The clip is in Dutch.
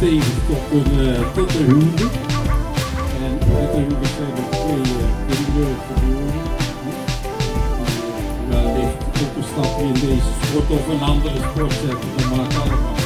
tot, uh, tot de eh, huwelijk. En uit eh, de huwelijk zijn er twee uh, kinderen geboren. Ja, ligt ook een stapje in deze sport of een andere sport zetten, dat maakt allemaal